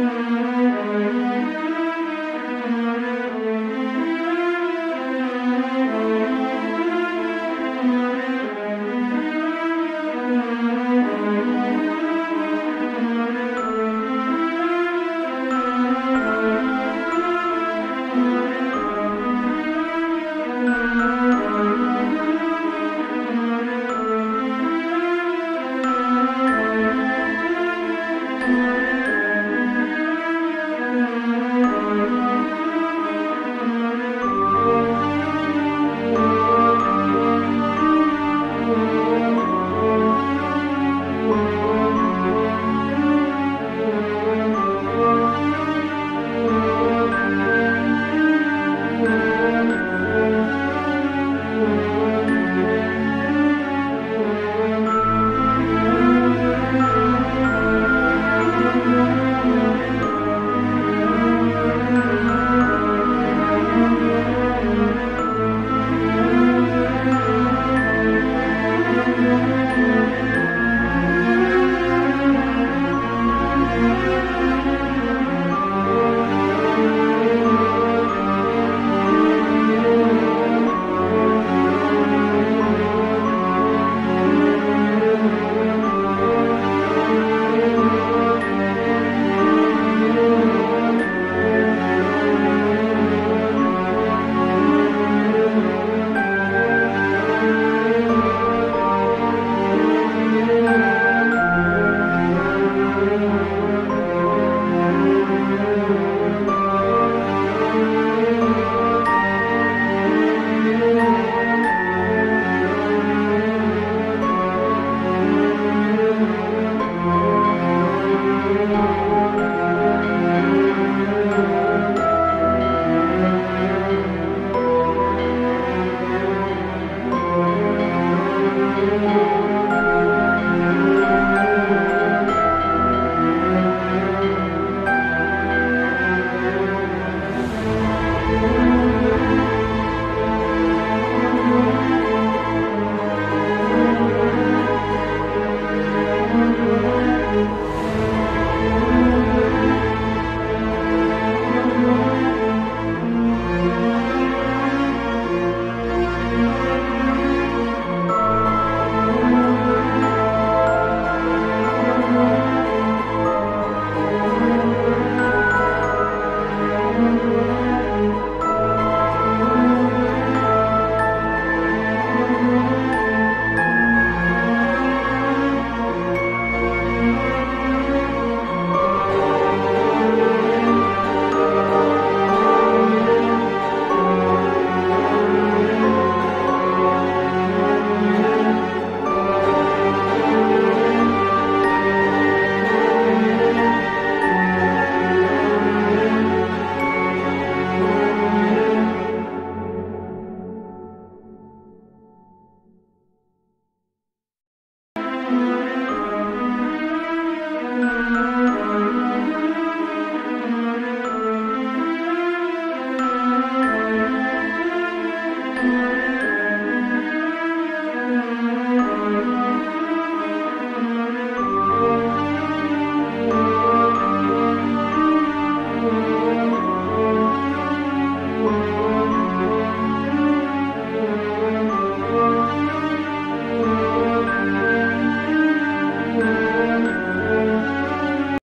Mm-hmm.